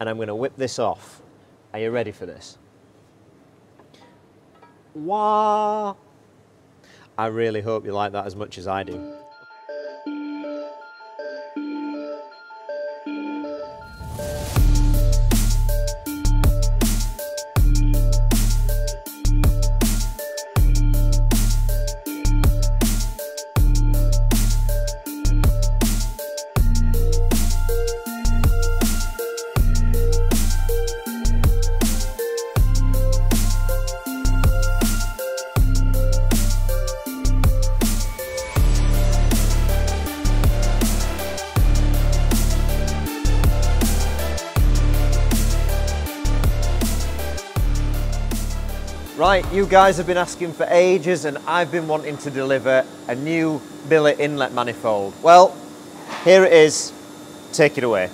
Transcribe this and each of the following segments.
and I'm going to whip this off. Are you ready for this? Wah! I really hope you like that as much as I do. Right, you guys have been asking for ages and I've been wanting to deliver a new billet inlet manifold. Well, here it is. Take it away.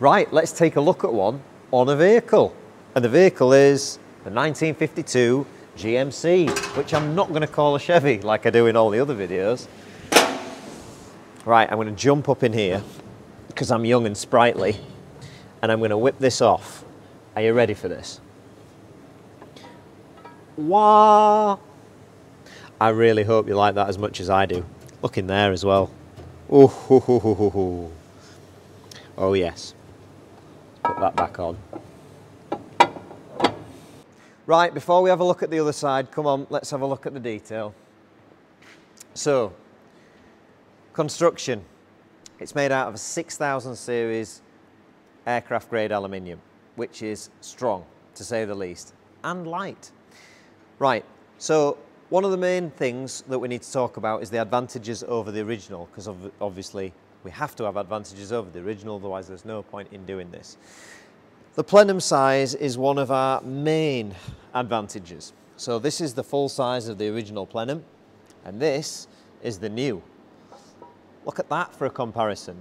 Right, let's take a look at one on a vehicle. And the vehicle is the 1952 GMC, which I'm not going to call a Chevy like I do in all the other videos. Right, I'm going to jump up in here because I'm young and sprightly and I'm going to whip this off. Are you ready for this? Wah! I really hope you like that as much as I do. Look in there as well. Ooh, hoo, hoo, hoo, oh yes put that back on. Right, before we have a look at the other side, come on, let's have a look at the detail. So, construction. It's made out of a 6000 series aircraft grade aluminium, which is strong, to say the least, and light. Right, so one of the main things that we need to talk about is the advantages over the original, because obviously we have to have advantages over the original, otherwise there's no point in doing this. The plenum size is one of our main advantages. So this is the full size of the original plenum, and this is the new. Look at that for a comparison.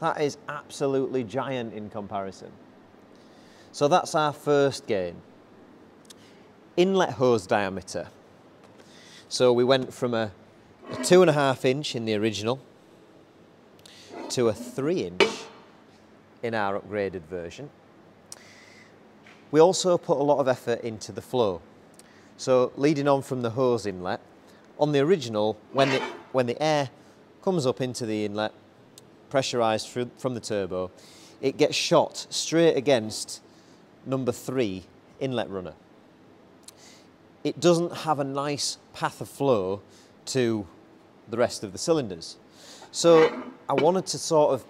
That is absolutely giant in comparison. So that's our first gain. Inlet hose diameter. So we went from a, a two and a half inch in the original to a three inch in our upgraded version. We also put a lot of effort into the flow. So leading on from the hose inlet, on the original, when the, when the air comes up into the inlet, pressurized through, from the turbo, it gets shot straight against number three inlet runner. It doesn't have a nice path of flow to the rest of the cylinders. So I wanted to sort of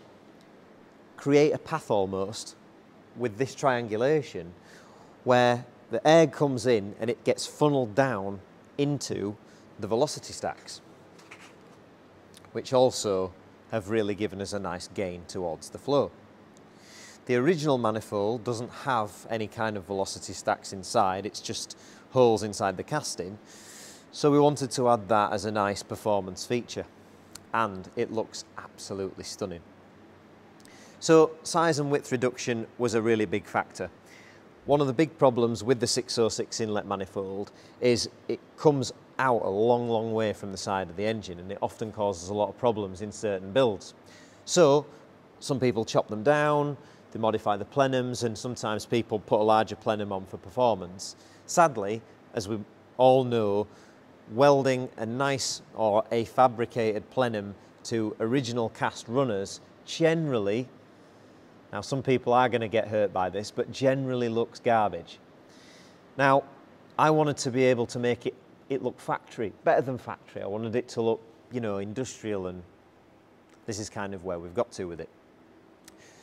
create a path almost with this triangulation where the air comes in and it gets funneled down into the velocity stacks, which also have really given us a nice gain towards the flow. The original manifold doesn't have any kind of velocity stacks inside, it's just holes inside the casting. So we wanted to add that as a nice performance feature and it looks absolutely stunning. So size and width reduction was a really big factor. One of the big problems with the 606 inlet manifold is it comes out a long, long way from the side of the engine and it often causes a lot of problems in certain builds. So some people chop them down, they modify the plenums and sometimes people put a larger plenum on for performance. Sadly, as we all know, welding a nice or a fabricated plenum to original cast runners generally, now some people are going to get hurt by this, but generally looks garbage. Now, I wanted to be able to make it, it look factory, better than factory. I wanted it to look, you know, industrial and this is kind of where we've got to with it.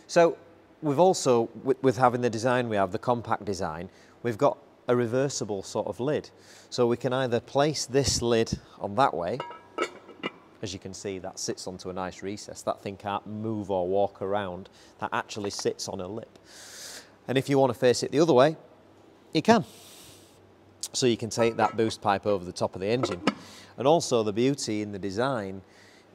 So we've also, with, with having the design we have, the compact design, we've got a reversible sort of lid. So we can either place this lid on that way as you can see, that sits onto a nice recess. That thing can't move or walk around. That actually sits on a lip. And if you want to face it the other way, you can. So you can take that boost pipe over the top of the engine. And also the beauty in the design,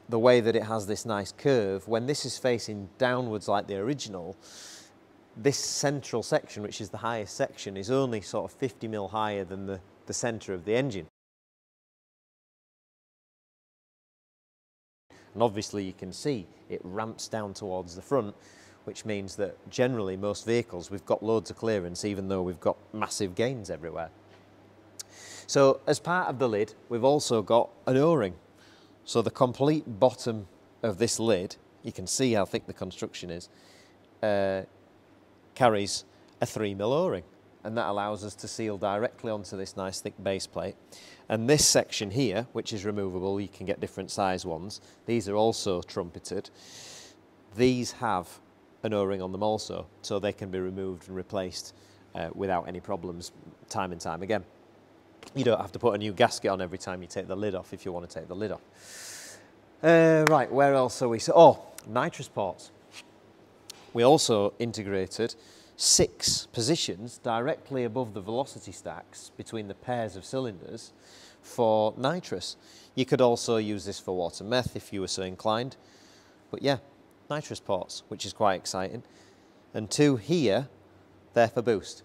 the way that it has this nice curve, when this is facing downwards like the original, this central section, which is the highest section, is only sort of 50 mil higher than the, the centre of the engine. And obviously you can see it ramps down towards the front, which means that generally most vehicles, we've got loads of clearance, even though we've got massive gains everywhere. So as part of the lid, we've also got an O-ring. So the complete bottom of this lid, you can see how thick the construction is, uh, carries a 3 mil O-ring and that allows us to seal directly onto this nice thick base plate. And this section here, which is removable, you can get different size ones. These are also trumpeted. These have an O-ring on them also, so they can be removed and replaced uh, without any problems time and time again. You don't have to put a new gasket on every time you take the lid off if you want to take the lid off. Uh, right, where else are we? So, oh, nitrous ports. We also integrated six positions directly above the velocity stacks between the pairs of cylinders for nitrous. You could also use this for water meth if you were so inclined. But yeah, nitrous ports, which is quite exciting. And two here, they're for boost.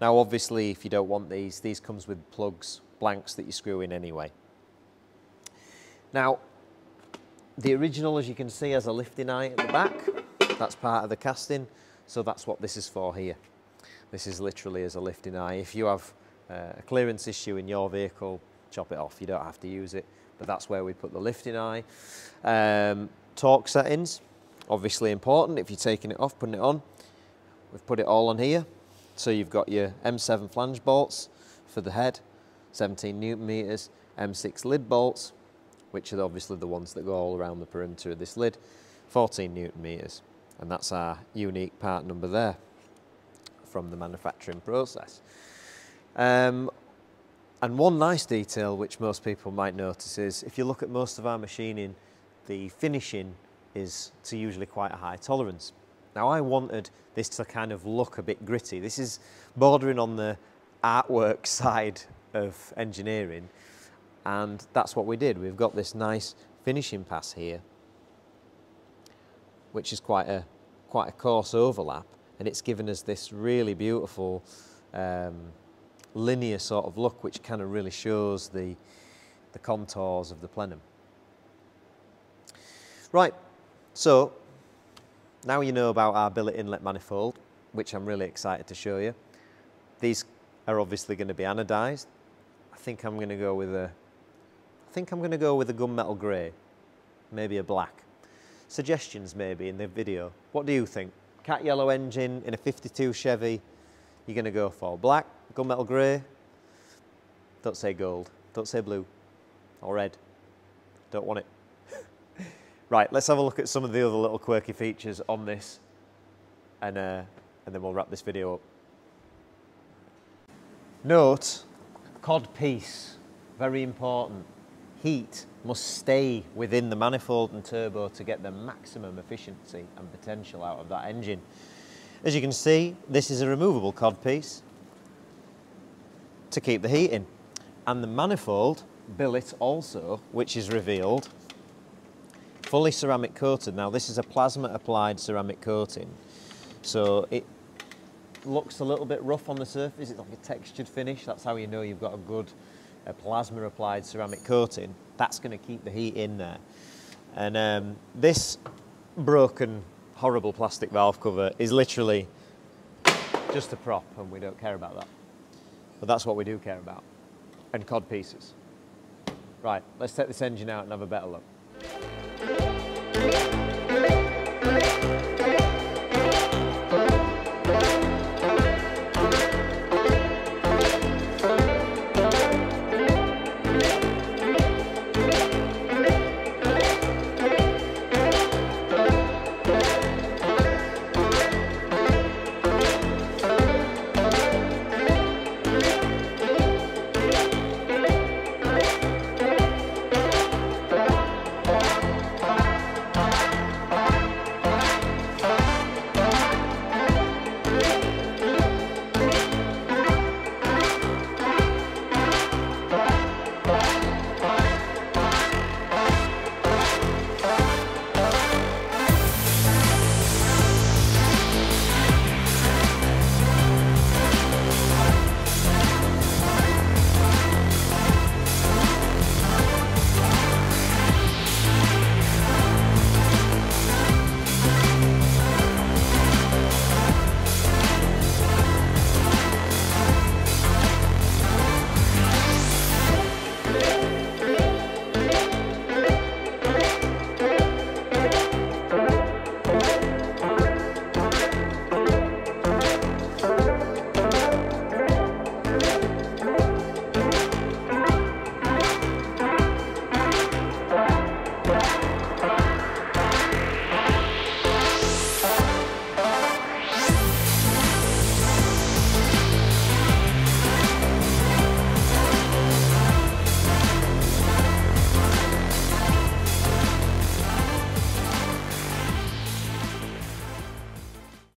Now obviously if you don't want these, these comes with plugs, blanks that you screw in anyway. Now, the original, as you can see, has a lifting eye at the back. That's part of the casting. So that's what this is for here. This is literally as a lifting eye. If you have uh, a clearance issue in your vehicle, chop it off. You don't have to use it, but that's where we put the lifting eye. Um, torque settings, obviously important. If you're taking it off, putting it on, we've put it all on here. So you've got your M7 flange bolts for the head, 17 newton meters, M6 lid bolts, which are obviously the ones that go all around the perimeter of this lid, 14 newton meters and that's our unique part number there from the manufacturing process. Um, and one nice detail which most people might notice is if you look at most of our machining, the finishing is to usually quite a high tolerance. Now I wanted this to kind of look a bit gritty. This is bordering on the artwork side of engineering and that's what we did. We've got this nice finishing pass here which is quite a quite a coarse overlap, and it's given us this really beautiful um, linear sort of look, which kind of really shows the the contours of the plenum. Right, so now you know about our billet inlet manifold, which I'm really excited to show you. These are obviously going to be anodized. I think I'm going to go with a I think I'm going to go with a gunmetal grey, maybe a black suggestions maybe in the video. What do you think? Cat yellow engine in a 52 Chevy, you're going to go for black, gunmetal grey, don't say gold, don't say blue or red, don't want it. right, let's have a look at some of the other little quirky features on this and, uh, and then we'll wrap this video up. Note, cod piece, very important heat must stay within the manifold and turbo to get the maximum efficiency and potential out of that engine. As you can see, this is a removable cod piece to keep the heat in. And the manifold billet also, which is revealed, fully ceramic coated. Now this is a plasma applied ceramic coating. So it looks a little bit rough on the surface, it's like a textured finish. That's how you know you've got a good a plasma applied ceramic coating, that's going to keep the heat in there. And um, this broken, horrible plastic valve cover is literally just a prop and we don't care about that. But that's what we do care about. And cod pieces. Right, let's take this engine out and have a better look.